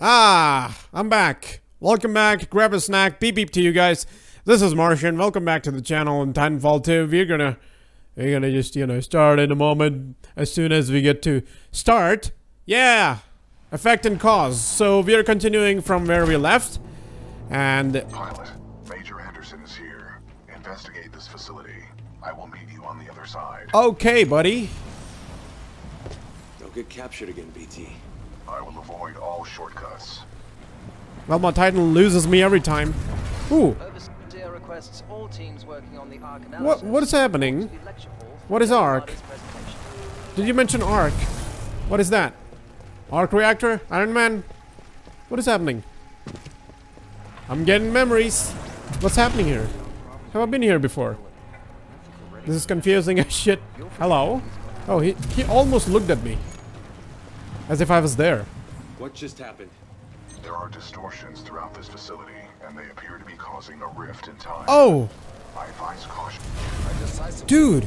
Ah, I'm back. Welcome back. Grab a snack. Beep beep to you guys. This is Martian. Welcome back to the channel in Titanfall 2. We're gonna we're gonna just, you know, start in a moment as soon as we get to start. Yeah. Effect and cause. So we're continuing from where we left. And Pilot, Major Anderson is here. Investigate this facility. I will meet you on the other side. okay, buddy. Don't get captured again, BT. I will avoid all shortcuts. Well, my Titan loses me every time. Ooh. Requests all teams working on the Ark. What what is happening? to the lecture hall for What is the Ark? Did you mention Ark? What is that? Arc reactor? Iron Man? What is happening? I'm getting memories. What's happening here? Have I been here before? This is confusing as shit. Hello? Oh, he, he almost looked at me. As if I was there. What just happened? There are distortions throughout this facility, and they appear to be causing a rift in time. Oh! I advise caution. Dude!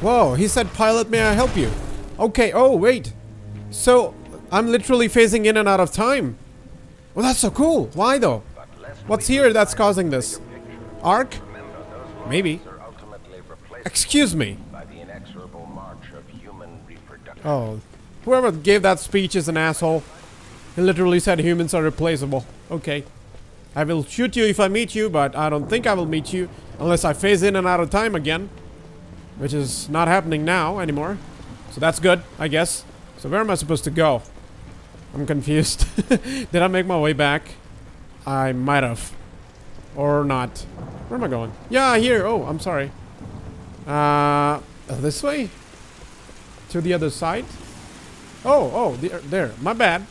Whoa, he said, pilot, may I help you? Okay, oh, wait. So, I'm literally phasing in and out of time. Well, that's so cool. Why, though? What's here that's causing this? Ark? Maybe. Excuse me. Oh. Whoever gave that speech is an asshole. He literally said humans are replaceable. Okay. I will shoot you if I meet you, but I don't think I will meet you unless I phase in and out of time again. Which is not happening now anymore. So that's good, I guess. So where am I supposed to go? I'm confused. Did I make my way back? I might have. Or not. Where am I going? Yeah, here. Oh, I'm sorry. Uh, this way? To the other side? Oh, oh, there, there. My bad.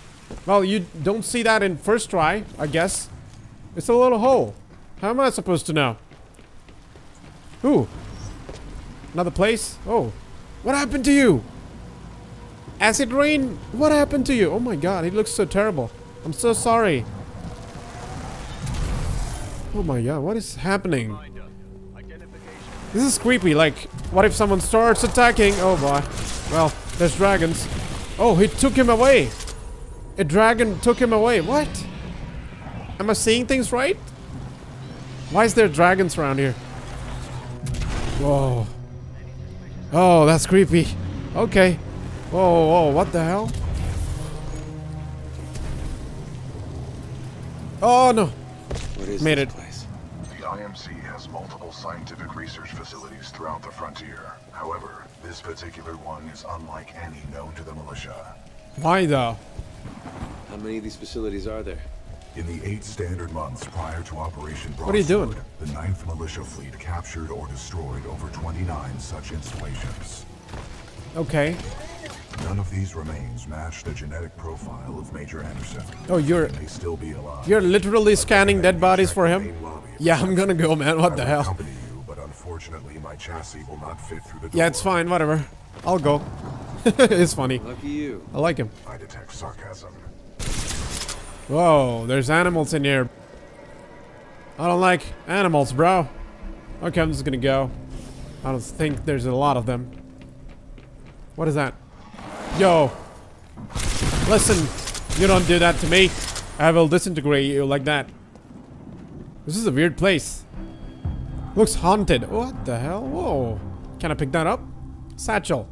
Well, you don't see that in first try, I guess. It's a little hole. How am I supposed to know? Ooh. Another place? Oh. What happened to you? Acid rain? What happened to you? Oh my god, he looks so terrible. I'm so sorry. Oh my god, what is happening? This is creepy, like, what if someone starts attacking? Oh boy. Well, there's dragons. Oh, he took him away. A dragon took him away. What? Am I seeing things right? Why is there dragons around here? Whoa. Oh, that's creepy. Okay. Whoa, whoa, what the hell? Oh, no. What is Made it. place? The IMC has multiple scientific research facilities throughout the frontier. However, this particular one is unlike any known to the militia. Why though? How many of these facilities are there? In the eight standard months prior to Operation What are you doing? The 9th Militia Fleet captured or destroyed over 29 such installations. Okay. None of these remains match the genetic profile of Major Anderson. Oh, you're He may still be alive. you're literally scanning dead bodies for him? Yeah, I'm gonna go, man. What the I will hell? accompany you, but unfortunately my chassis will not fit through the door. Yeah, it's fine. Whatever. I'll go. it's funny. Lucky you. I like him. I detect sarcasm. Whoa, there's animals in here. I don't like animals, bro. Okay, I'm just gonna go. I don't think there's a lot of them. What is that? Yo. Listen, you don't do that to me. I will disintegrate you like that. This is a weird place. Looks haunted. What the hell? Whoa. Can I pick that up? Satchel.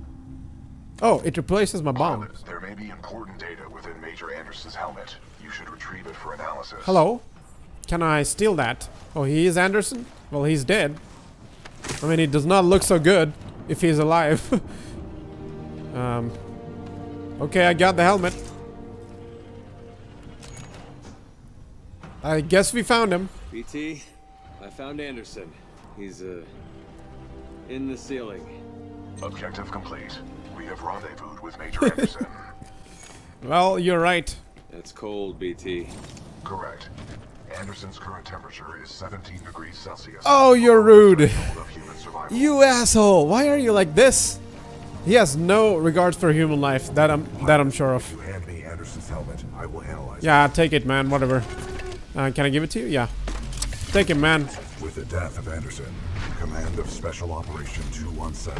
Oh, it replaces my bomb. Pilot, there may be important data within Major Anderson's helmet. You should retrieve it for analysis. Hello? Can I steal that? Oh, he is Anderson? Well, he's dead. I mean, he does not look so good if he's alive. um. Okay, I got the helmet. I guess we found him. BT, I found Anderson. He's, uh, in the ceiling. Objective complete. We have rendezvoused with Major Anderson. Well, you're right. That's cold, BT. Correct. Anderson's current temperature is 17 degrees Celsius. Oh, you're rude. Threshold of human survival. You asshole. Why are you like this? He has no regards for human life. That I'm that I'm sure of. you hand me Anderson's helmet, I will analyze Yeah, take it, man. Whatever. Uh, can I give it to you? Yeah. Take it, man. With the death of Anderson, command of Special Operation 217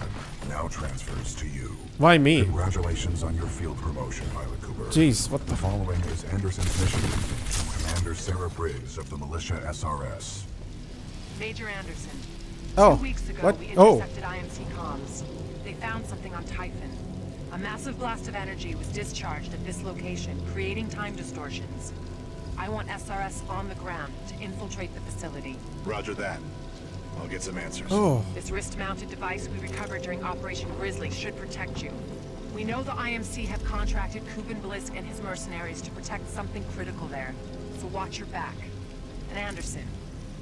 now transfers to you. Why me? Congratulations on your field promotion, Pilot Cooper. Jeez, what The the following is Anderson's mission from Commander Sarah Briggs of the Militia SRS. Major Anderson. Oh, Two weeks ago, what? we Oh. intercepted IMC comms. They found something on Typhon. A massive blast of energy was discharged at this location, creating time distortions. I want SRS on the ground to infiltrate the facility. Roger that. I'll get some answers. Oh, This wrist-mounted device we recovered during Operation Grizzly should protect you. We know the IMC have contracted Kuben Blisk and his mercenaries to protect something critical there, so watch your back. And Anderson,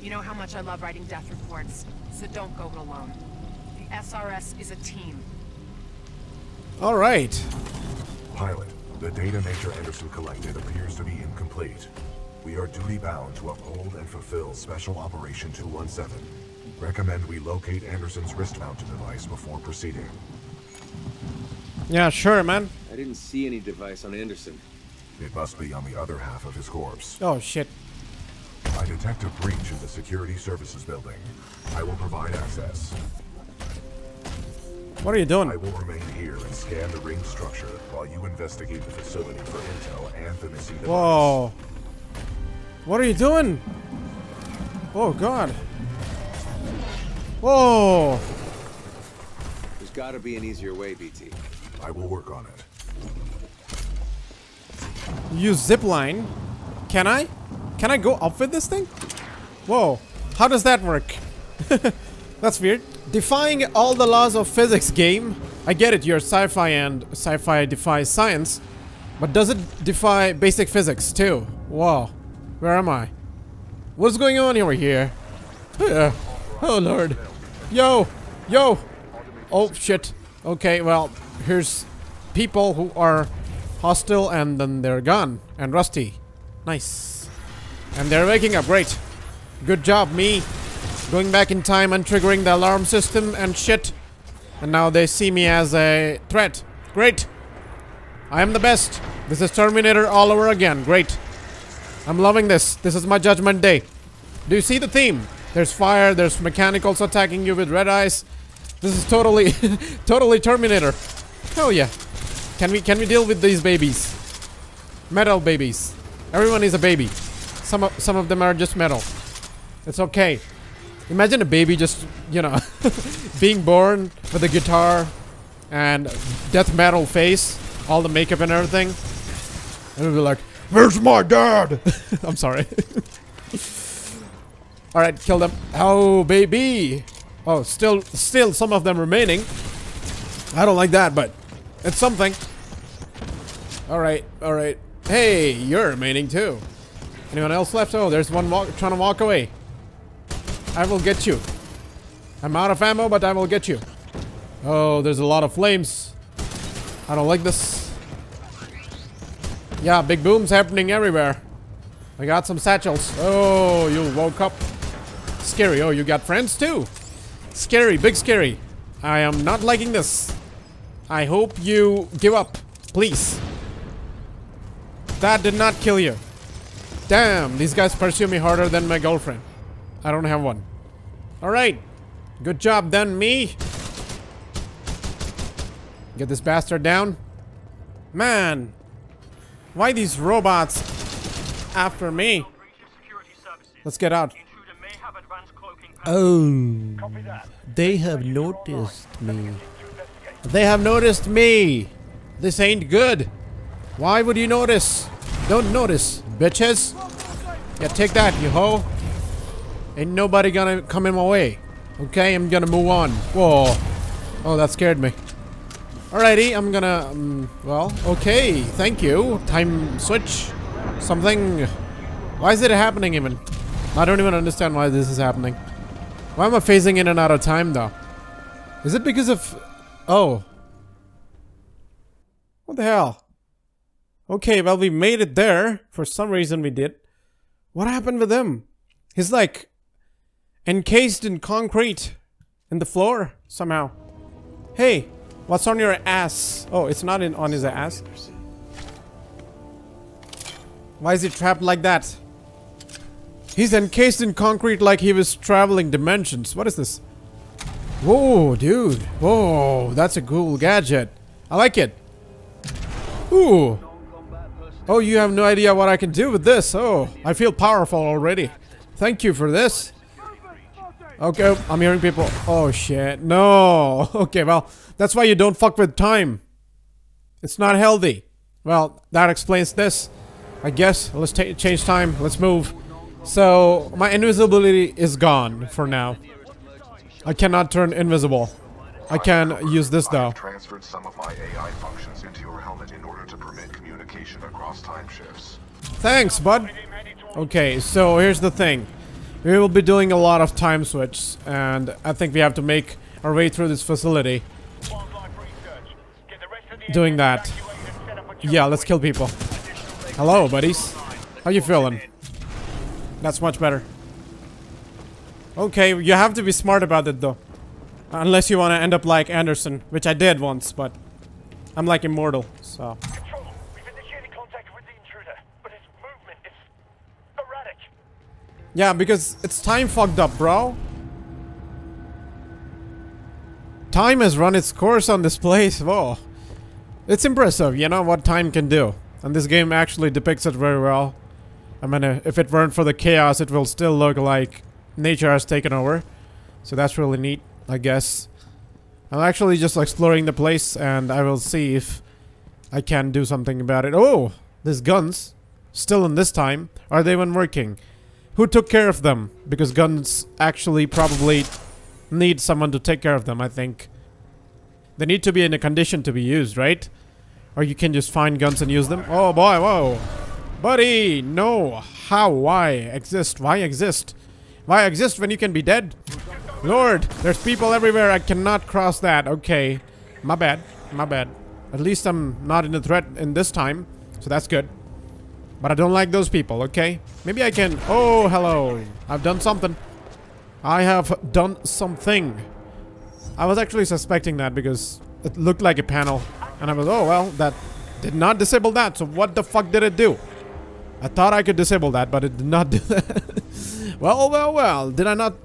you know how much I love writing death reports, so don't go it alone. The SRS is a team. all right. Pilot, the data Major Anderson collected appears to be incomplete. We are duty-bound to uphold and fulfill Special Operation 217. Recommend we locate Anderson's wrist-mounted device before proceeding. Yeah, sure, man. I didn't see any device on Anderson. It must be on the other half of his corpse. Oh shit. I detect a breach in the Security Services building. I will provide access. What are you doing? I will remain here and scan the ring structure while you investigate the facility for intel and the missing device. Whoa. What are you doing? Oh god. Whoa. There's gotta be an easier way, BT. I will work on it. Use zip line. Can I? Can I go up with this thing? Whoa. How does that work? That's weird. Defying all the laws of physics game. I get it, you're sci-fi and sci-fi defies science. But does it defy basic physics too? Whoa. Where am I? What's going on over here? Oh lord. Yo! Yo! Oh shit. Okay, well, here's people who are hostile and then they're gone. And rusty. Nice. And they're waking up. Great. Good job, me. Going back in time and triggering the alarm system and shit. And now they see me as a threat. Great. I am the best. This is Terminator all over again. Great. I'm loving this. This is my judgment day. Do you see the theme? There's fire, there's mechanicals attacking you with red eyes. This is totally totally Terminator. Hell yeah. Can we can we deal with these babies? Metal babies. Everyone is a baby. Some of some of them are just metal. It's okay. Imagine a baby just, you know, being born with a guitar and death metal face, all the makeup and everything. And it'll be like, Where's my dad? I'm sorry. Alright, kill them. Oh, baby. Oh, still, still some of them remaining. I don't like that, but it's something. Alright, alright. Hey, you're remaining too. Anyone else left? Oh, there's one walk, trying to walk away. I will get you. I'm out of ammo, but I will get you. Oh, there's a lot of flames. I don't like this. Yeah, big booms happening everywhere. I got some satchels. Oh, you woke up. Scary. Oh, you got friends too. Scary, big scary. I am not liking this. I hope you give up, please. That did not kill you. Damn, these guys pursue me harder than my girlfriend. I don't have one. Alright. Good job done, me. Get this bastard down. Man. Why these robots after me? Let's get out. Oh. They have noticed me. They have noticed me. This ain't good. Why would you notice? Don't notice, bitches. Yeah, take that, you hoe. Ain't nobody gonna come in my way. Okay, I'm gonna move on. Whoa. Oh, that scared me. Alrighty, I'm gonna, um, well, okay, thank you. Time switch. Something. Why is it happening even? I don't even understand why this is happening. Why am I phasing in and out of time though? Is it because of... Oh. What the hell? Okay, well we made it there. For some reason we did. What happened with him? He's like encased in concrete in the floor somehow. Hey, what's on your ass? Oh, it's not in on his ass. Why is he trapped like that? He's encased in concrete like he was traveling dimensions. What is this? Whoa, dude. Whoa, that's a cool gadget. I like it. Ooh. Oh, you have no idea what I can do with this. Oh, I feel powerful already. Thank you for this. Okay, I'm hearing people. Oh, shit. No. Okay, well, that's why you don't fuck with time. It's not healthy. Well, that explains this. I guess. Let's change time. Let's move. So, my invisibility is gone for now. I cannot turn invisible. I can use this though. Transferred some of my AI functions into your helmet in order to permit communication across time shifts. Thanks, bud. Okay, so here's the thing. We will be doing a lot of time switch, and I think we have to make our way through this facility. Doing that. Yeah, let's kill people. Hello, buddies. How you feeling? That's much better. Okay, you have to be smart about it though. Unless you want to end up like Anderson, which I did once, but I'm like immortal, so. Control, we've initiated contact with the intruder, but his movement is erratic. Yeah, because it's time fucked up, bro. Time has run its course on this place. Whoa. It's impressive, you know, what time can do. And this game actually depicts it very well. I mean, uh, if it weren't for the chaos, it will still look like nature has taken over. So that's really neat, I guess. I'm actually just exploring the place and I will see if I can do something about it. Oh, these guns. Still in this time. Are they even working? Who took care of them? Because guns actually probably need someone to take care of them, I think. They need to be in a condition to be used, right? Or you can just find guns and use them. Oh boy, whoa. Buddy, no. How? Why? Exist? Why exist? Why exist when you can be dead? Lord, there's people everywhere. I cannot cross that. Okay. My bad. My bad. At least I'm not in a threat in this time. So that's good. But I don't like those people, okay? Maybe I can... Oh, hello. I've done something. I have done something. I was actually suspecting that because it looked like a panel. And I was, oh, well, that did not disable that. So what the fuck did it do? I thought I could disable that, but it did not do that. well, well, well. Did I not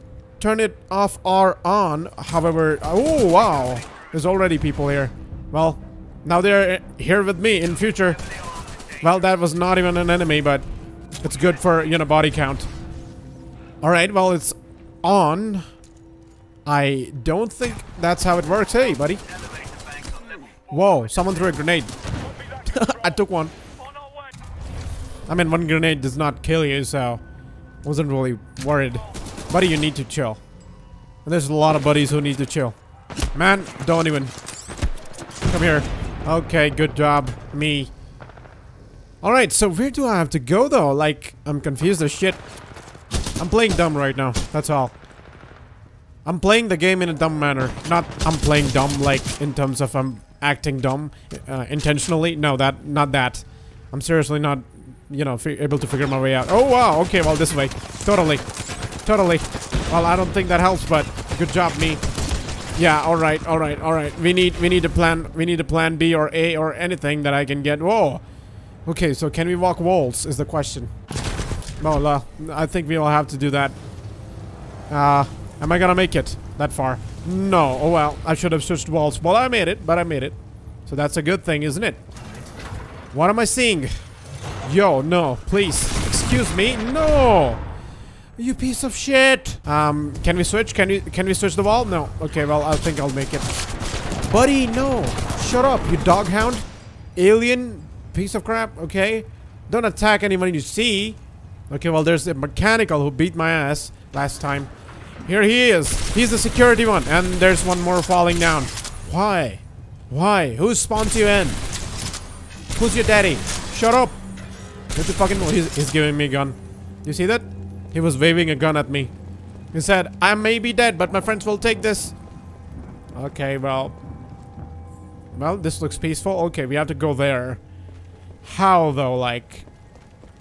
turn it off or on? However, oh, wow. There's already people here. Well, now they're here with me in future. Well, that was not even an enemy, but it's good for, you know, body count. Alright, well, it's on. I don't think that's how it works. Hey, buddy. Whoa, someone threw a grenade. I took one. I mean, one grenade does not kill you, so... Wasn't really worried. Buddy, you need to chill. And there's a lot of buddies who need to chill. Man, don't even. Come here. Okay, good job. Me. Alright, so where do I have to go, though? Like, I'm confused as shit. I'm playing dumb right now. That's all. I'm playing the game in a dumb manner. Not I'm playing dumb, like, in terms of I'm acting dumb uh, intentionally. No, that, not that. I'm seriously not you know, able to figure my way out. Oh, wow. Okay, well, this way. Totally. Totally. Well, I don't think that helps, but good job, me. Yeah, all right, all right, all right. We need, we need a plan. We need a plan B or A or anything that I can get. Whoa. Okay, so can we walk walls is the question. Well, uh, I think we'll have to do that. Uh, am I gonna make it that far? No. Oh, well, I should have switched walls. Well, I made it, but I made it. So that's a good thing, isn't it? What am I seeing? Yo, no, please. Excuse me. No! You piece of shit! Um, can we switch? Can you can we switch the wall? No. Okay, well, I think I'll make it. Buddy, no! Shut up, you dog hound! Alien piece of crap, okay? Don't attack anyone you see. Okay, well, there's a mechanical who beat my ass last time. Here he is. He's the security one. And there's one more falling down. Why? Why? Who spawns you in? Who's your daddy? Shut up! Get the fucking... He's, he's giving me a gun. You see that? He was waving a gun at me. He said, I may be dead, but my friends will take this. Okay, well... Well, this looks peaceful. Okay, we have to go there. How, though? Like...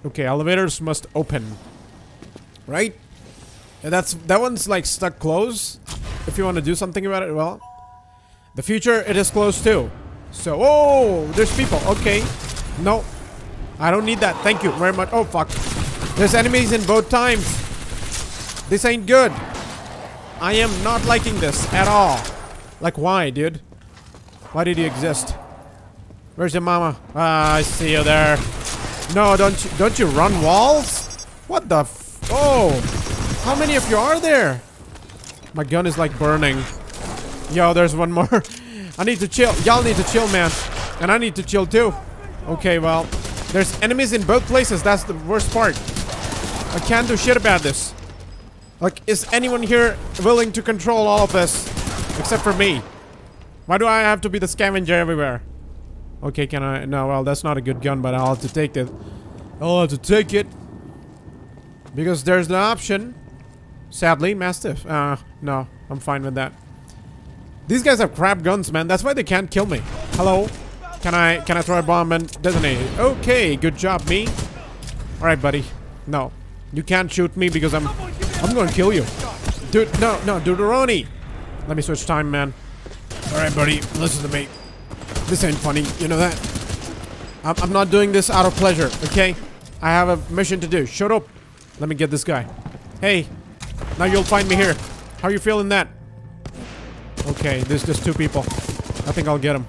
Okay, elevators must open. Right? And that's... That one's, like, stuck closed. If you want to do something about it, well... The future, it is closed, too. So... Oh! There's people. Okay. No. I don't need that. Thank you very much. Oh, fuck. There's enemies in both times. This ain't good. I am not liking this at all. Like why, dude? Why did you exist? Where's your mama? Ah, I see you there. No, don't you don't you run walls? What the Oh! How many of you are there? My gun is like burning. Yo, there's one more. I need to chill. Y'all need to chill, man. And I need to chill too. Okay, well, there's enemies in both places. That's the worst part. I can't do shit about this. Like, is anyone here willing to control all of this? Except for me. Why do I have to be the scavenger everywhere? Okay, can I? No, well, that's not a good gun, but I'll have to take it. I'll have to take it. Because there's the option. Sadly, Mastiff. Uh, no, I'm fine with that. These guys have crap guns, man. That's why they can't kill me. Hello? Can I can I throw a bomb and detonate? Okay, good job, me. Alright, buddy. No. You can't shoot me because I'm I'm gonna kill you. Dude, no, no, Deuteroni. Let me switch time, man. Alright, buddy, listen to me. This ain't funny, you know that? I'm, I'm not doing this out of pleasure, okay? I have a mission to do. Shut up. Let me get this guy. Hey, now you'll find me here. How you feeling that? Okay, there's just two people. I think I'll get him.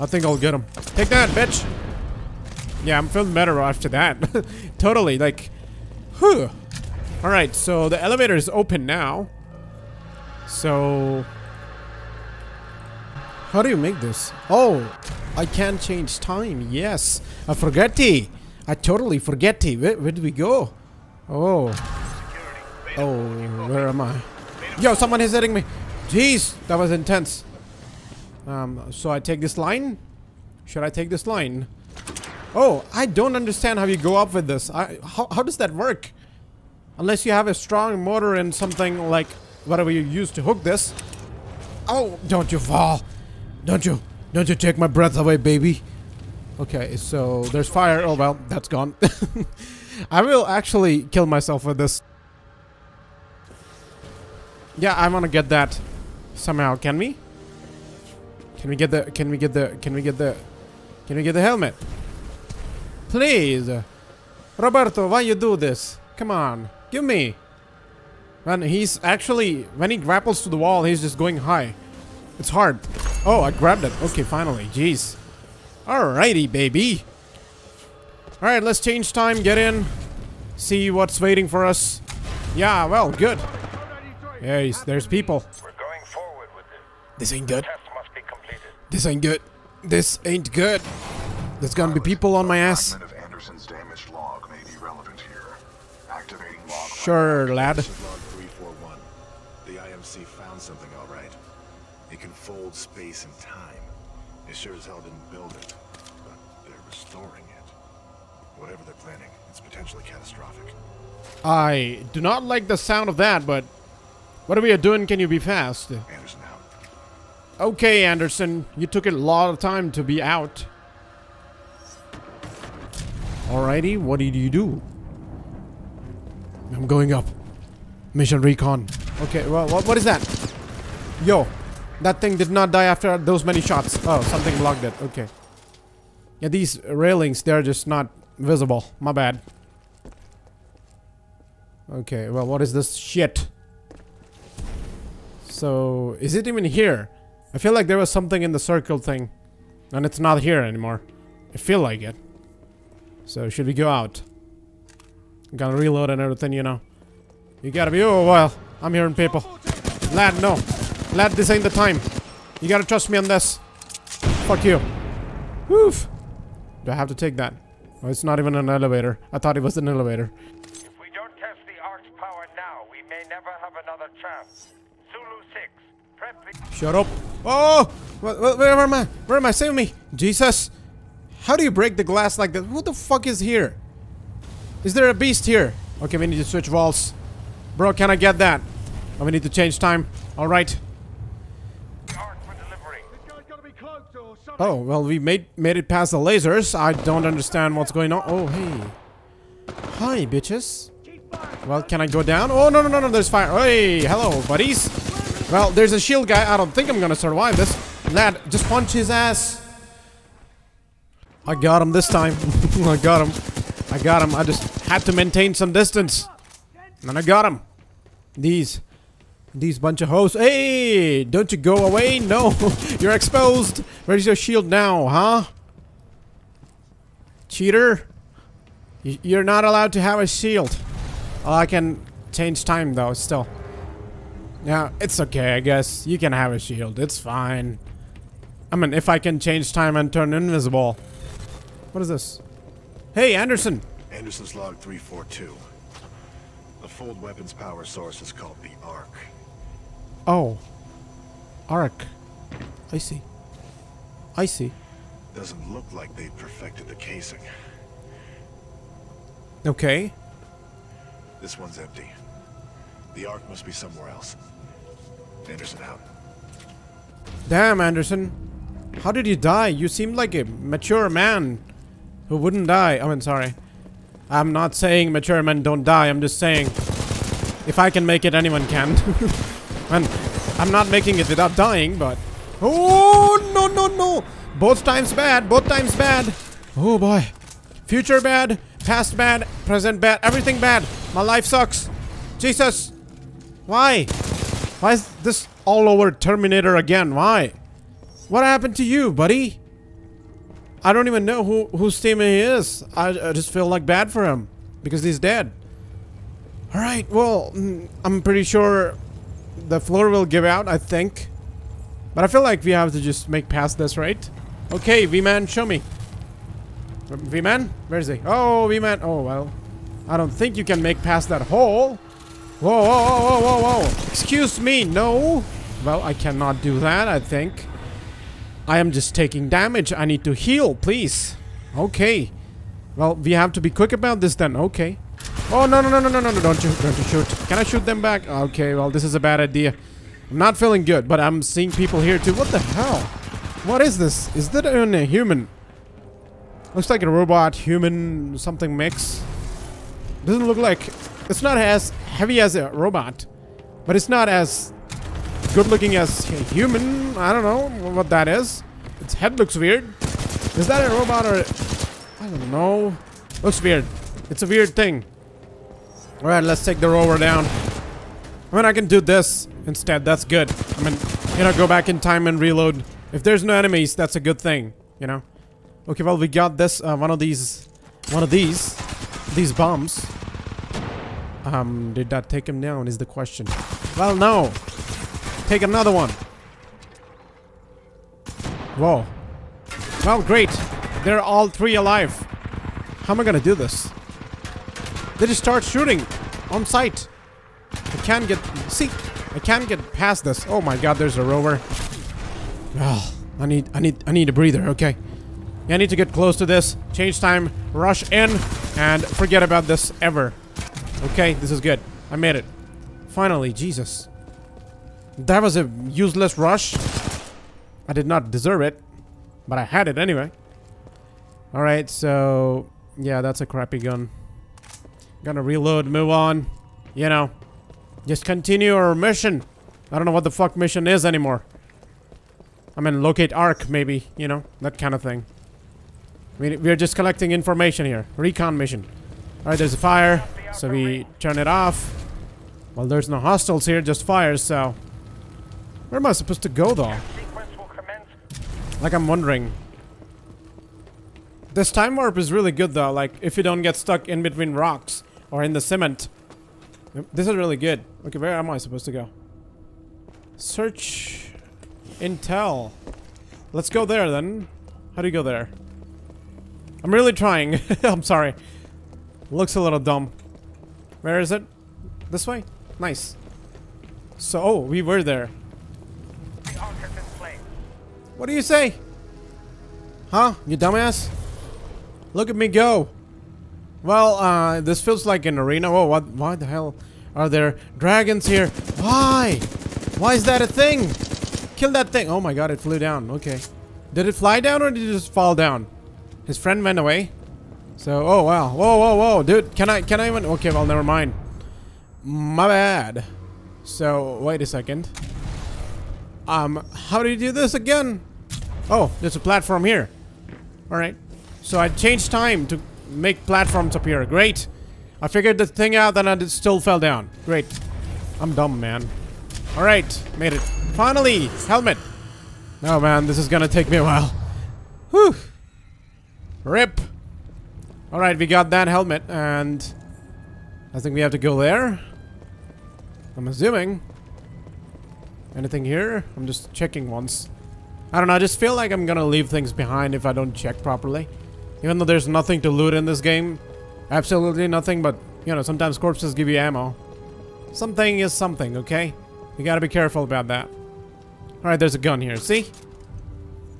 I think I'll get him. Take that, bitch! Yeah, I'm feeling better after that. totally, like... Whew. Alright, so the elevator is open now. So... How do you make this? Oh, I can change time. Yes. I forget it. I totally forget it. Where, where do we go? Oh. Oh, where am I? Yo, someone is hitting me. Jeez, that was intense. Um, so I take this line? Should I take this line? Oh, I don't understand how you go up with this. I, how, how does that work? Unless you have a strong motor and something like whatever you use to hook this. Oh, don't you fall. Don't you, don't you take my breath away, baby. Okay, so there's fire. Oh, well, that's gone. I will actually kill myself with this. Yeah, I want to get that somehow. Can we? Can we get the, can we get the, can we get the, can we get the helmet? Please. Roberto, why you do this? Come on, give me. Man, he's actually, when he grapples to the wall, he's just going high. It's hard. Oh, I grabbed it. Okay, finally. Jeez. Alrighty, baby. Alright, let's change time, get in. See what's waiting for us. Yeah, well, good. Yes, there's people. We're going forward with this. This ain't good. Must be completed. This ain't good. This ain't good. There's gonna be people on my ass. Sure, of sure as hell didn't build it, but they're restoring it. Whatever they're planning, it's potentially catastrophic. I do not like the sound of that, but whatever you're doing, can you be fast? Anderson out. Okay, Anderson, you took a lot of time to be out. Alrighty, what did you do? I'm going up. Mission recon. Okay, well, what, what is that? Yo, that thing did not die after those many shots. Oh, something blocked it. Okay. Yeah, these railings, they're just not visible. My bad. Okay, well, what is this shit? So, is it even here? I feel like there was something in the circle thing. And it's not here anymore. I feel like it. So, should we go out? Gotta reload and everything, you know. You gotta be- oh, well, I'm hearing people. Lad, no. Lad, this ain't the time. You gotta trust me on this. Fuck you. Woof. Do I have to take that? Oh, it's not even an elevator. I thought it was an elevator. If we don't test the Ark's power now, we may never have another chance. Zulu 6, prep. Shut up. Oh! Where am I? Where am I? Save me! Jesus! How do you break the glass like that? Who the fuck is here? Is there a beast here? Okay, we need to switch walls. Bro, can I get that? Oh, we need to change time. Alright. the Ark for delivery. Oh, well, we made made it past the lasers. I don't understand what's going on. Oh, hey. Hi, bitches. Well, can I go down? Oh, no, no, no, no, there's fire. Hey, hello, buddies. Well, there's a shield guy. I don't think I'm gonna survive this. Lad, just punch his ass. I got him this time. I got him. I got him. I just had to maintain some distance. And I got him. These. These bunch of hoes. Hey! Don't you go away? No! You're exposed! Where's your shield now, huh? Cheater! You're not allowed to have a shield. Oh, I can change time though, still. Yeah, it's okay, I guess. You can have a shield. It's fine. I mean, if I can change time and turn invisible. What is this? Hey, Anderson! Anderson's log 342. The fold weapons power source is called the Ark. Oh. Ark. I see. I see. Doesn't look like they perfected the casing. Okay. This one's empty. The Ark must be somewhere else. Anderson out. Damn, Anderson. How did you die? You seemed like a mature man who wouldn't die. I mean, sorry. I'm not saying mature men don't die. I'm just saying if I can make it, anyone can. and I'm not making it without dying, but... Oh, no, no, no. Both times bad. Both times bad. Oh, boy. Future bad. Past bad. Present bad. Everything bad. My life sucks. Jesus. Why? Why is this all over Terminator again? Why? What happened to you, buddy? I don't even know who whose team he is. I, I just feel like bad for him because he's dead. All right. Well, mm, I'm pretty sure the floor will give out. I think, but I feel like we have to just make past this, right? Okay, V-Man, show me. V-Man, where is he? Oh, V-Man. Oh well, I don't think you can make past that hole. Whoa, whoa, whoa, whoa, whoa, whoa. Excuse me, no. Well, I cannot do that, I think. I am just taking damage. I need to heal, please. Okay. Well, we have to be quick about this then. Okay. Oh, no, no, no, no, no, no, no. Don't you, don't you shoot. Can I shoot them back? Okay, well, this is a bad idea. I'm not feeling good, but I'm seeing people here too. What the hell? What is this? Is that a human? Looks like a robot, human, something mix. Doesn't look like... It's not as heavy as a robot. But it's not as good looking as a human. I don't know what that is. Its head looks weird. Is that a robot or... I don't know. Looks weird. It's a weird thing. Alright, let's take the rover down. I mean, I can do this instead. That's good. I mean, you know, go back in time and reload. If there's no enemies, that's a good thing. You know? Okay, well, we got this. Uh, one of these... One of these. These bombs. Um, did that take him down is the question. Well, no. Take another one. Whoa. Well, great. They're all three alive. How am I gonna do this? They just start shooting on sight. I can't get... See, I can't get past this. Oh my god, there's a rover. Well, I need, I need, I need a breather, okay? Yeah, I need to get close to this. Change time, rush in, and forget about this ever. Okay, this is good. I made it. Finally, Jesus. That was a useless rush. I did not deserve it, but I had it anyway. Alright, so... Yeah, that's a crappy gun. Gonna reload, move on. You know. Just continue our mission. I don't know what the fuck mission is anymore. I mean, locate Ark, maybe. You know, that kind of thing. We, we're just collecting information here. Recon mission. Alright, there's a fire. So we turn it off. Well, there's no hostiles here, just fires, so... Where am I supposed to go, though? Like, I'm wondering. This time warp is really good, though. Like, if you don't get stuck in between rocks or in the cement. This is really good. Okay, where am I supposed to go? Search... Intel. Let's go there, then. How do you go there? I'm really trying. I'm sorry. Looks a little dumb. Where is it? This way? Nice. So, oh, we were there. What do you say? Huh? You dumbass? Look at me go. Well, uh, this feels like an arena. Oh, what? Why the hell are there dragons here? Why? Why is that a thing? Kill that thing. Oh my god, it flew down. Okay. Did it fly down or did it just fall down? His friend went away. So, oh wow. Whoa, whoa, whoa. Dude, can I, can I even? Okay, well, never mind. My bad. So, wait a second. Um, how do you do this again? Oh, there's a platform here. Alright. So I changed time to make platforms appear. Great. I figured the thing out, then I still fell down. Great. I'm dumb, man. Alright, made it. Finally! Helmet! Oh man, this is gonna take me a while. Whew! Rip! Alright, we got that helmet, and... I think we have to go there. I'm assuming. Anything here? I'm just checking once. I don't know, I just feel like I'm gonna leave things behind if I don't check properly. Even though there's nothing to loot in this game. Absolutely nothing, but, you know, sometimes corpses give you ammo. Something is something, okay? You gotta be careful about that. Alright, there's a gun here, see?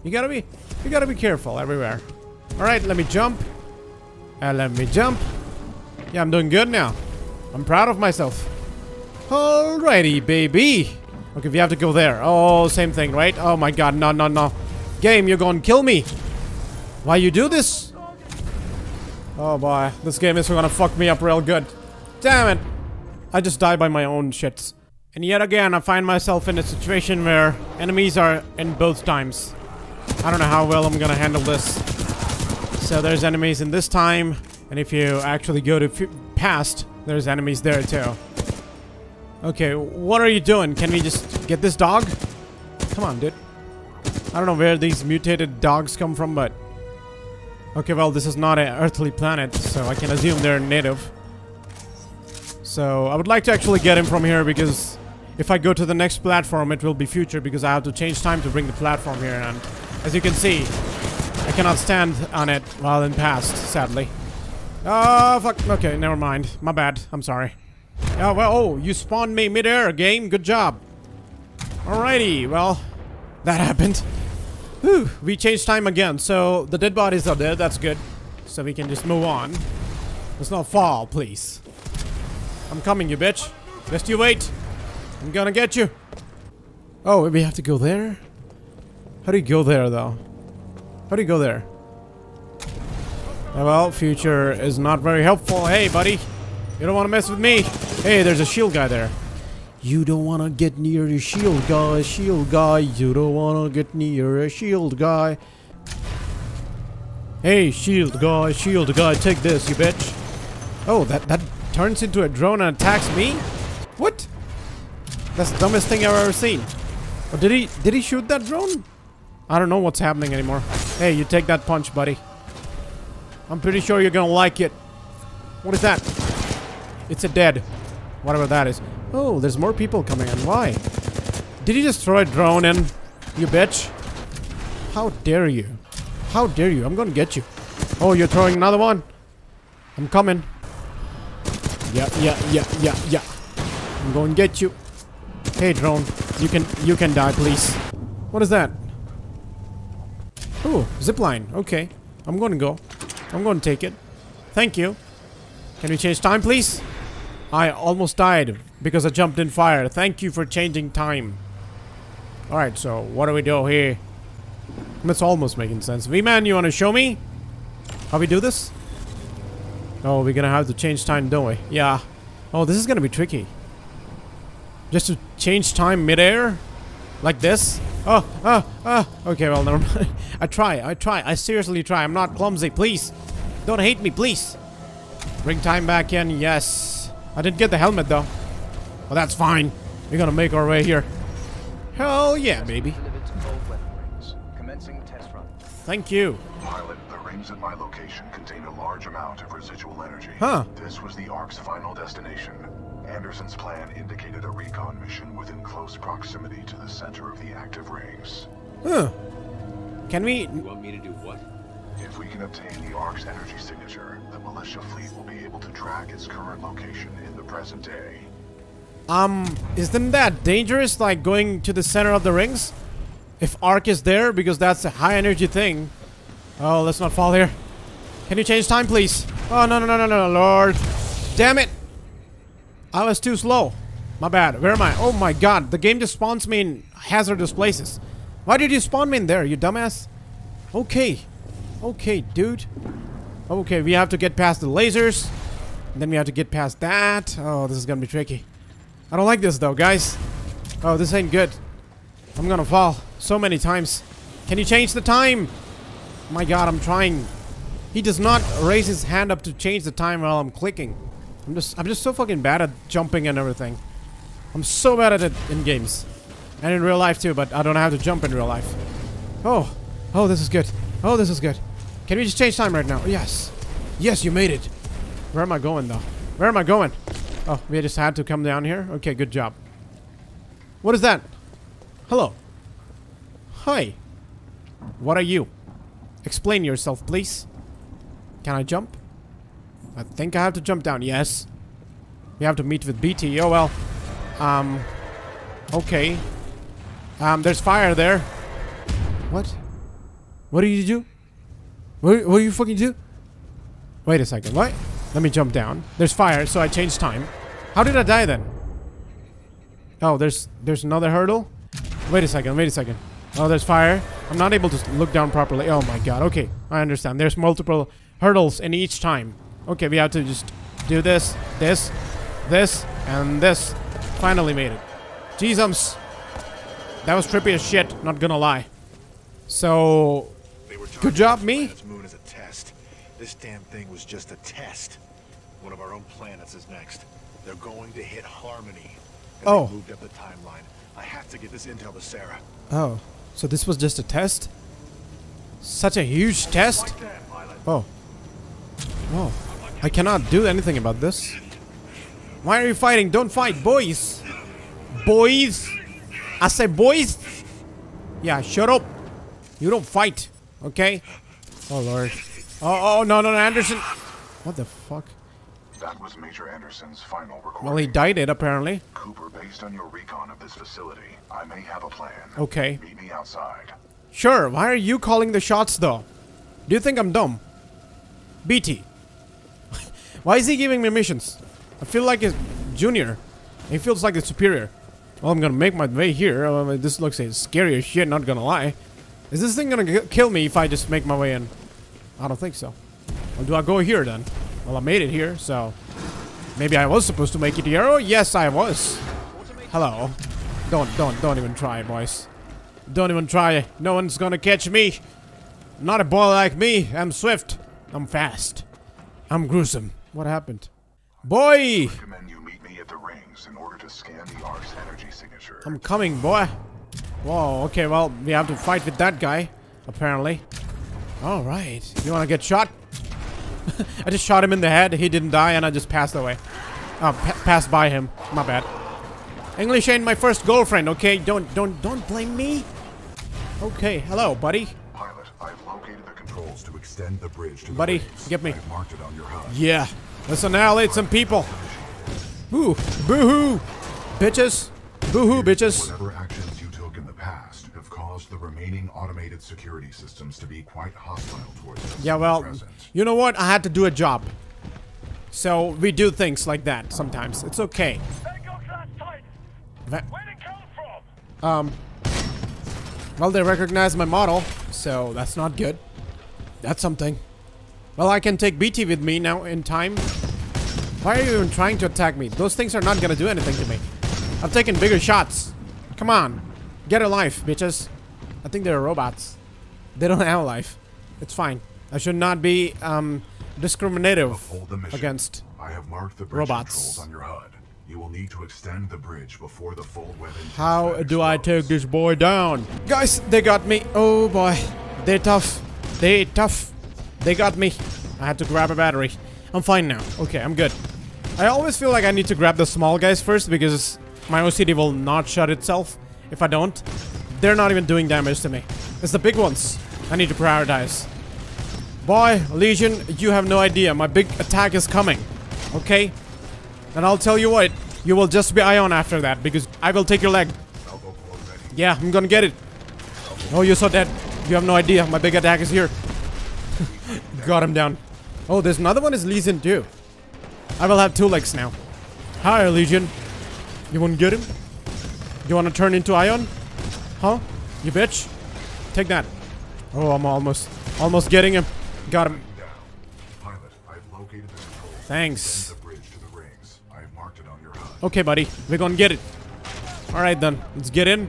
You gotta be, you gotta be careful everywhere. Alright, let me jump. And let me jump. Yeah, I'm doing good now. I'm proud of myself. Alrighty, baby. Okay, we have to go there. Oh, same thing, right? Oh my god, no, no, no. Game, you're gonna kill me. Why you do this? Oh boy, this game is gonna fuck me up real good. Damn it. I just die by my own shits. And yet again, I find myself in a situation where enemies are in both times. I don't know how well I'm gonna handle this. So there's enemies in this time, and if you actually go to past, there's enemies there too. Okay, what are you doing? Can we just get this dog? Come on, dude. I don't know where these mutated dogs come from, but... Okay, well, this is not an earthly planet, so I can assume they're native. So, I would like to actually get him from here, because... If I go to the next platform, it will be future, because I have to change time to bring the platform here, and... As you can see, I cannot stand on it while in past, sadly. Oh, fuck. Okay, never mind. My bad. I'm sorry. Oh, well, oh, you spawned me midair, game. Good job. Alrighty, well, that happened. Whew, we changed time again, so the dead bodies are there, that's good. So we can just move on. Let's not fall, please. I'm coming, you bitch. Just you wait. I'm gonna get you. Oh, we have to go there? How do you go there, though? How do you go there? Well, future is not very helpful. Hey, buddy. You don't want to mess with me. Hey, there's a shield guy there. You don't want to get near the shield guy, shield guy. You don't want to get near a shield guy. Hey, shield guy, shield guy, take this, you bitch. Oh, that, that turns into a drone and attacks me? What? That's the dumbest thing I've ever seen. Oh, did he, did he shoot that drone? I don't know what's happening anymore. Hey, you take that punch, buddy. I'm pretty sure you're gonna like it. What is that? It's a dead. Whatever that is. Oh, there's more people coming in. Why? Did you just throw a drone in? You bitch. How dare you? How dare you? I'm gonna get you. Oh, you're throwing another one? I'm coming. Yeah, yeah, yeah, yeah, yeah. I'm going to get you. Hey, drone. You can, you can die, please. What is that? Oh, zipline. Okay. I'm going to go. I'm going to take it. Thank you. Can we change time, please? I almost died because I jumped in fire. Thank you for changing time. Alright, so what do we do here? That's almost making sense. V-Man, you want to show me how we do this? Oh, we're gonna have to change time, don't we? Yeah. Oh, this is gonna be tricky. Just to change time midair? Like this? Oh, oh, oh. Okay, well, never mind. I try, I try. I seriously try. I'm not clumsy. Please. Don't hate me, please. Bring time back in. Yes. I didn't get the helmet, though. Well, that's fine. We're gonna make our way here. Hell yeah, baby. Delivered to old weapon rings. Commencing test run. Thank you. Pilot, the rings at my location contain a large amount of residual energy. Huh. This was the Ark's final destination. Anderson's plan indicated a recon mission within close proximity to the center of the active rings. Huh. Can we... You want me to do what? If we can obtain the Ark's energy signature, the militia fleet will be able to track its current location in the present day. Um, isn't that dangerous, like going to the center of the rings? If Ark is there, because that's a high energy thing. Oh, let's not fall here. Can you change time, please? Oh, no, no, no, no, no, Lord. Damn it. I was too slow. My bad. Where am I? Oh my god, the game just spawns me in hazardous places. Why did you spawn me in there, you dumbass? Okay. Okay, dude. Okay, we have to get past the lasers. Then we have to get past that. Oh, this is gonna be tricky. I don't like this though, guys. Oh, this ain't good. I'm gonna fall so many times. Can you change the time? My god, I'm trying. He does not raise his hand up to change the time while I'm clicking. I'm just I'm just so fucking bad at jumping and everything. I'm so bad at it in games. And in real life too, but I don't have to jump in real life. Oh. Oh, this is good. Oh, this is good. Can we just change time right now? Yes. Yes, you made it. Where am I going though? Where am I going? Oh, we just had to come down here? Okay, good job. What is that? Hello. Hi. What are you? Explain yourself, please. Can I jump? I think I have to jump down. Yes. We have to meet with BT. Oh, well. Um. Okay. Um, there's fire there. What? What do you do? What, what do you fucking do? Wait a second. What? Let me jump down. There's fire, so I changed time. How did I die then? Oh, there's there's another hurdle. Wait a second. Wait a second. Oh, there's fire. I'm not able to look down properly. Oh my god. Okay, I understand. There's multiple hurdles in each time. Okay, we have to just do this, this, this, and this. Finally made it. Jesus. That was trippy as shit, not gonna lie. So, Good job, me. moon as a test. This damn thing was just a test. One of our own planets is next. They're going to hit Harmony. And Oh. Moved up the timeline. I have to get this intel to Sarah. oh, so this was just a test? Such a huge test? Oh. Oh. I cannot do anything about this. Why are you fighting? Don't fight, boys! Boys! I say boys! Yeah, shut up! You don't fight, okay? Oh lord. Oh, oh, no, no, no, Anderson! What the fuck? That was Major Anderson's final recording. Well, he died it, apparently. Cooper, based on your recon of this facility, I may have a plan. Okay. Meet me outside. Sure, why are you calling the shots, though? Do you think I'm dumb? BT. why is he giving me missions? I feel like a junior. He feels like a superior. Well, I'm gonna make my way here. Uh, this looks uh, scary as shit, not gonna lie. Is this thing gonna kill me if I just make my way in? I don't think so. Well, do I go here then? Well, I made it here, so... Maybe I was supposed to make it here. Oh, yes, I was. Hello. Don't, don't, don't even try, boys. Don't even try. No one's gonna catch me. Not a boy like me. I'm swift. I'm fast. I'm gruesome. What happened? Boy! Recommend you meet me at the rings in order to scan the Ark's energy signature. I'm coming, boy. Whoa, okay, well, we have to fight with that guy, apparently. Alright. You wanna get shot? I just shot him in the head, he didn't die, and I just passed away. Oh, pa passed by him. My bad. English ain't my first girlfriend, okay? Don't, don't, don't blame me. Okay, hello, buddy. Pilot, I've located the controls to extend the bridge to the Buddy, rings. get me. I've marked it on your HUD. Yeah. Let's annihilate some people. Boo. Boo-hoo. Bitches. Boo-hoo, bitches. Whatever actions you took in the past have caused the remaining automated security systems to be quite hostile towards us. Yeah, well, you know what? I had to do a job. So, we do things like that sometimes. It's okay. Tango class Titan! Va- Where'd it come from? Um, well, they recognize my model, so that's not good. That's something. Well, I can take BT with me now in time. Why are you even trying to attack me? Those things are not gonna do anything to me. I've taken bigger shots. Come on. Get a life, bitches. I think they're robots. They don't have life. It's fine. I should not be, um, discriminative against I have marked the bridge robots. on your HUD. You will need to extend the bridge before the engines How do I take this boy down? Guys, they got me. Oh boy. They're tough. They tough. They got me. I had to grab a battery. I'm fine now. Okay, I'm good. I always feel like I need to grab the small guys first because my OCD will not shut itself if I don't. They're not even doing damage to me. It's the big ones. I need to prioritize. Boy, Legion, you have no idea. My big attack is coming. Okay? And I'll tell you what, you will just be Ion after that because I will take your leg. Yeah, I'm gonna get it. Oh, you're so dead. You have no idea. My big attack is here. Got him down. Oh, there's another one is Legion too. I will have two legs now. Hi, Legion. You wanna get him? You wanna turn into Ion? Huh? You bitch? Take that. Oh, I'm almost, almost getting him. Got him. Pilot, I've located the. Thanks. Okay, buddy. We're gonna get it. Alright then. Let's get in.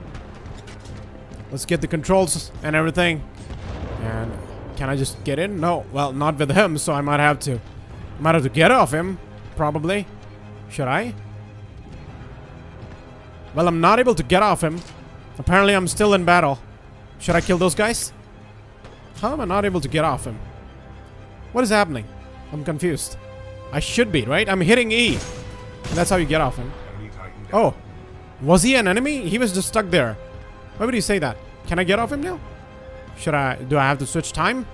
Let's get the controls and everything. And Can I just get in? No. Well, not with him, so I might have to. Might have to get off him. Probably. Should I? Well, I'm not able to get off him. Apparently, I'm still in battle. Should I kill those guys? How am I not able to get off him? What is happening? I'm confused. I should be, right? I'm hitting E. And that's how you get off him. Oh. Was he an enemy? He was just stuck there. Why would you say that? Can I get off him now? Should I... Do I have to switch time?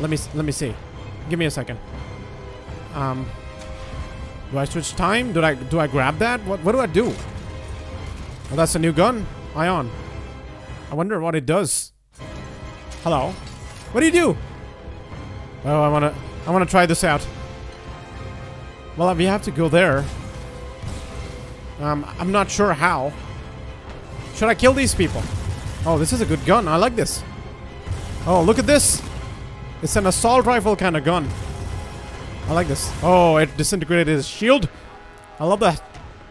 Let me... Let me see. Give me a second. Um... Do I switch time? Do I... Do I grab that? What, what do I do? Oh, that's a new gun. Ion. I wonder what it does. Hello? What do you do? Oh, I wanna... I wanna try this out. Well, we have to go there. Um, I'm not sure how. Should I kill these people? Oh, this is a good gun. I like this. Oh, look at this. It's an assault rifle kind of gun. I like this. Oh, it disintegrated his shield. I love that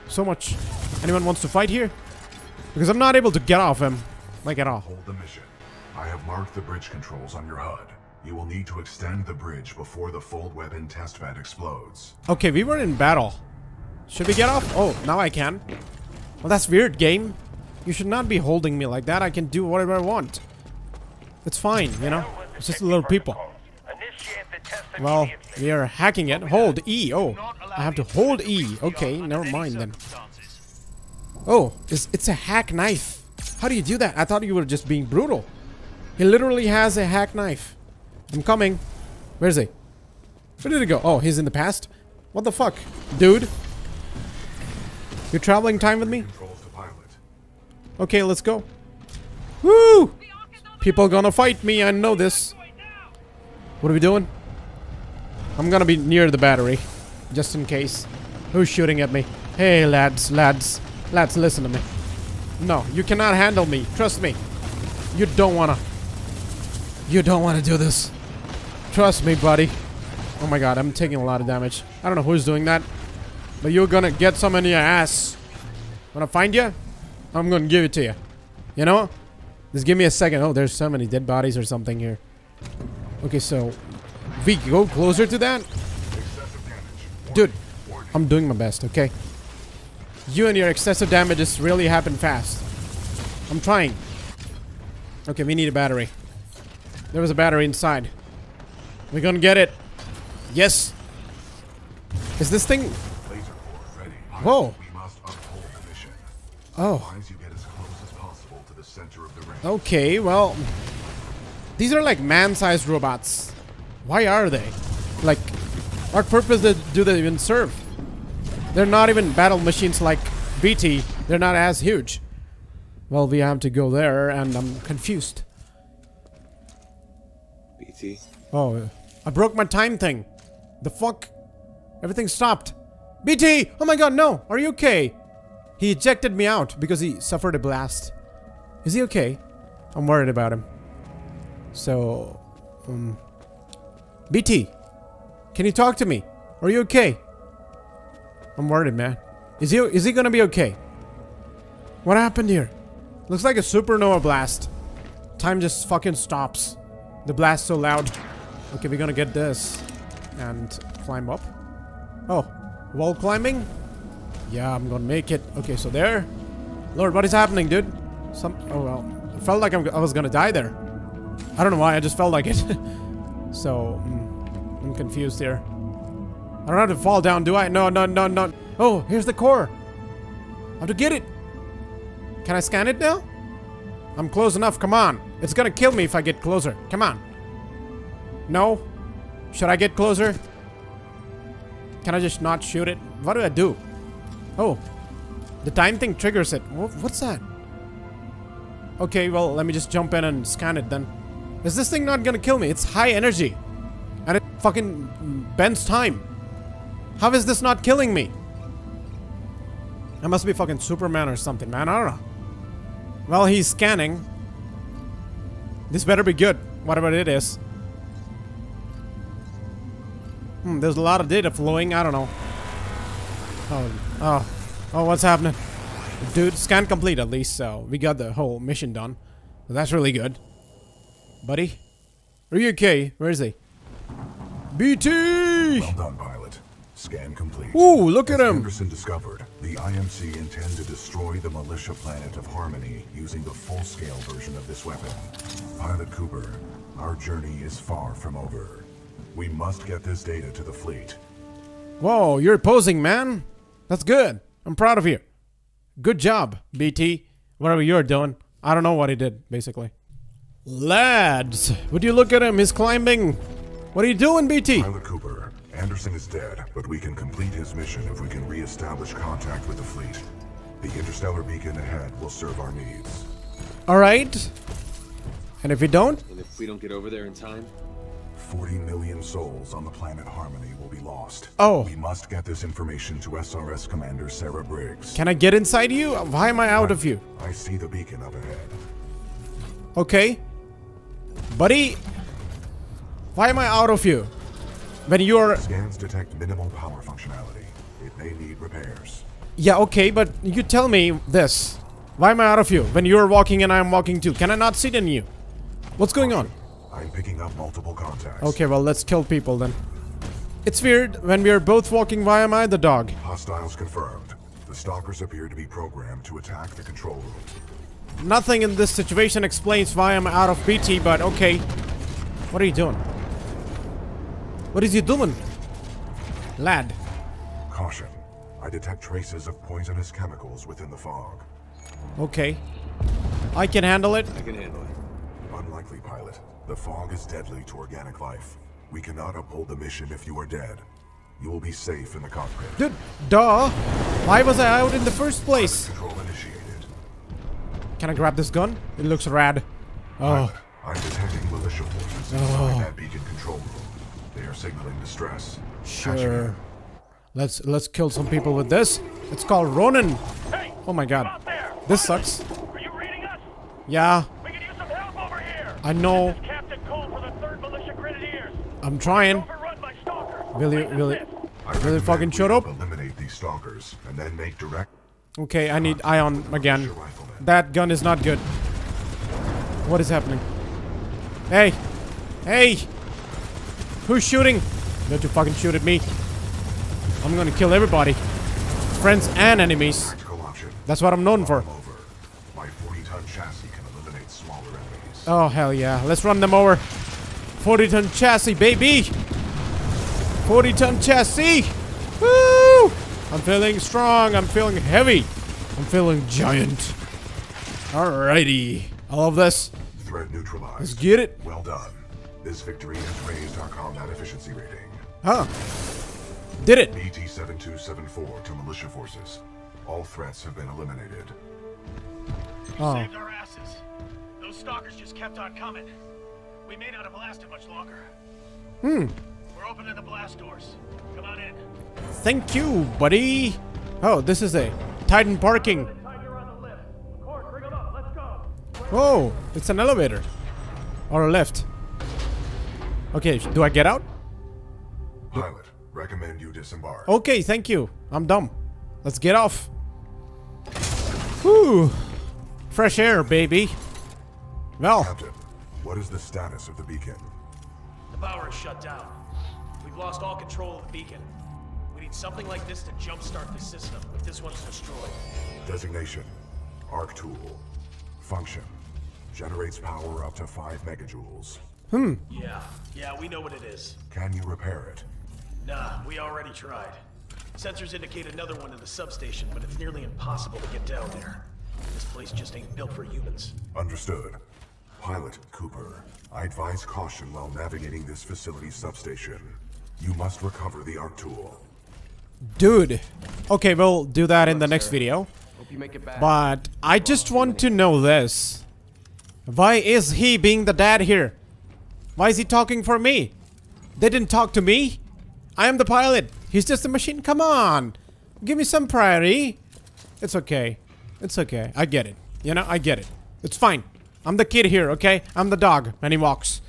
so much. Anyone wants to fight here? Because I'm not able to get off him. Like at all. Hold the mission. I have marked the bridge controls on your HUD. You will need to extend the bridge before the fold weapon test bed explodes. Okay, we were in battle. Should we get off? Oh, now I can. Well, that's weird, game. You should not be holding me like that. I can do whatever I want. It's fine, you know? It's just little people. Initiate the test Well, we are hacking it. Hold E. Oh, I have to hold E. Okay, never mind then. Oh, it's, it's a hack knife. How do you do that? I thought you were just being brutal. He literally has a hack knife. I'm coming. Where is he? Where did he go? Oh, he's in the past? What the fuck? Dude? You're traveling time with me? Okay, let's go. Woo! People gonna fight me, I know this. What are we doing? I'm gonna be near the battery. Just in case. Who's shooting at me? Hey, lads, lads. Lads, listen to me. No, you cannot handle me. Trust me. You don't wanna. You don't wanna do this. Trust me, buddy. Oh my god, I'm taking a lot of damage. I don't know who's doing that. But you're gonna get some in your ass. When I find you, I'm gonna give it to you. You know? Just give me a second. Oh, there's so many dead bodies or something here. Okay, so we go closer to that. Dude, I'm doing my best, okay? You and your excessive damages really happen fast. I'm trying. Okay, we need a battery. There was a battery inside. We're gonna get it. Yes. Is this thing... Whoa. Oh. Okay, well... These are like man-sized robots. Why are they? Like, what purpose do they even serve? They're not even battle machines like BT. They're not as huge. Well, we have to go there, and I'm confused. BT? Oh, I broke my time thing. The fuck? Everything stopped. BT! Oh my god, no! Are you okay? He ejected me out because he suffered a blast. Is he okay? I'm worried about him. So, um, BT, can you talk to me? Are you okay? I'm worried, man. Is he is he gonna be okay? What happened here? Looks like a supernova blast. Time just fucking stops. The blast so loud. Okay, we're gonna get this and climb up. Oh, wall climbing? Yeah, I'm gonna make it. Okay, so there. Lord, what is happening, dude? Some. Oh well, it felt like I'm, I was gonna die there. I don't know why. I just felt like it. so mm, I'm confused here. I don't have to fall down, do I? No, no, no, no. Oh, here's the core. I have to get it. Can I scan it now? I'm close enough. Come on. It's gonna kill me if I get closer. Come on. No? Should I get closer? Can I just not shoot it? What do I do? Oh. The time thing triggers it. What's that? Okay, well, let me just jump in and scan it then. Is this thing not gonna kill me? It's high energy. And it fucking bends time. How is this not killing me? I must be fucking Superman or something, man. I don't know. Well, he's scanning. This better be good, whatever it is. Hmm, there's a lot of data flowing. I don't know. Oh, oh, oh, what's happening? Dude, scan complete at least, so we got the whole mission done. So that's really good. Buddy? Are you okay? Where is he? BT! Well done, pilot. Scan complete. Ooh, look at As him. Anderson discovered, the IMC intend to destroy the militia planet of Harmony using the full-scale version of this weapon. Pilot Cooper, our journey is far from over. We must get this data to the fleet. Whoa, you're posing, man. That's good. I'm proud of you. Good job, BT. Whatever you're doing. I don't know what he did, basically. Lads, would you look at him? He's climbing. What are you doing, BT? Pilot Cooper, Anderson is dead, but we can complete his mission if we can re-establish contact with the fleet. The interstellar beacon ahead will serve our needs. All right. And if we don't, And if we don't get over there in time, 40 million souls on the planet Harmony will be lost. Oh. We must get this information to SRS Commander Sarah Briggs. can I get inside you? Why am I out of you? I see the beacon up ahead. Okay. Buddy, why am I out of you? When you're... Scans detect minimal power functionality. It may need repairs. Yeah, okay, but you tell me this. Why am I out of you? When you're walking and I'm walking too. Can I not sit in you? What's going on? I'm picking up multiple contacts. Okay, well, let's kill people then. It's weird. When we are both walking, why am I the dog? Hostiles confirmed. The stalkers appear to be programmed to attack the control room. Nothing in this situation explains why I'm out of BT, but okay. What are you doing? What is he doing? Lad. Caution. I detect traces of poisonous chemicals within the fog. Okay. I can handle it. I can handle it. Unlikely, pilot. The fog is deadly to organic life. We cannot uphold the mission if you are dead. You will be safe in the cockpit. Dude, duh. Why was I out in the first place? Control initiated. Can I grab this gun? It looks rad. Oh, Pilot, I'm detecting militia forces inside oh. that beacon control room. They are signaling distress. Sure. Let's let's kill some people with this. It's called Ronin. Hey! Oh my god. Out there! This sucks. Are you reading us? Yeah, We can use some help over here! I know. Captain Cole for the 3rd Militia Grenadiers. I'm trying. Overrun by stalkers. Will you will you. I Really fucking we shut up? Eliminate these stalkers and then make direct Okay, I need ion again. That gun is not good. What is happening? Hey! Hey! Who's shooting? Don't you fucking shoot at me. I'm gonna kill everybody. Friends and enemies. That's what I'm known for. Run 'em over. My 40-ton chassis can eliminate smaller enemies. Oh, hell yeah. Let's run them over. 40 ton chassis, baby! 40 ton chassis! Woo! I'm feeling strong. I'm feeling heavy. I'm feeling giant. Alrighty. I love this. Threat neutralized. Let's get it. Well done. This victory has raised our combat efficiency rating. Huh. Did it. BT-7274 to militia forces. All threats have been eliminated. Oh. Saved our asses. Those stalkers just kept on coming. We may not have lasted much longer. Hmm. We're opening the blast doors. Come on in. Thank you, buddy. Oh, this is a Titan parking. Tiger the lift. Cord, bring up. Let's go. Oh, it's an elevator. Or a lift. Okay, do I get out? Pilot, recommend you disembark. Okay, thank you. I'm dumb. Let's get off. Whew. Fresh air, baby. Well, Captain, what is the status of the beacon? The power is shut down. We've lost all control of the beacon. We need something like this to jumpstart the system if this one's destroyed. Designation. Arc tool. Function. Generates power up to 5 megajoules. Hmm. Yeah, yeah, we know what it is. Can you repair it? Nah, we already tried. Sensors indicate another one in the substation, but it's nearly impossible to get down there. This place just ain't built for humans. Understood. Pilot Cooper, I advise caution while navigating this facility's substation. You must recover the arc tool. dude. Okay, we'll do that in the next video. Hope you make it back. But I just want to know this. Why is he being the dad here? Why is he talking for me? They didn't talk to me. I am the pilot. He's just a machine. Come on. Give me some priority. It's okay. It's okay. I get it. You know, I get it. It's fine. I'm the kid here, okay? I'm the dog and he walks.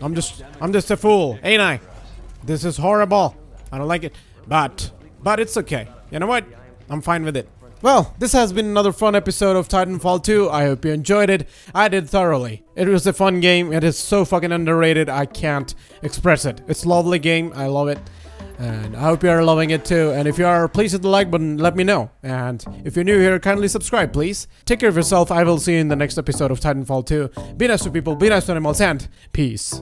I'm just I'm just a fool, ain't I? This is horrible. I don't like it. But but it's okay. You know what? I'm fine with it. Well, this has been another fun episode of Titanfall 2. I hope you enjoyed it. I did thoroughly. It was a fun game. It is so fucking underrated. I can't express it. It's a lovely game. I love it. And I hope you are loving it too. And if you are, please hit the like button, let me know. And if you're new here, kindly subscribe, please. Take care of yourself. I will see you in the next episode of Titanfall 2. Be nice to people, be nice to animals, and peace.